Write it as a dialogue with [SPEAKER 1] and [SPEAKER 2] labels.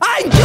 [SPEAKER 1] I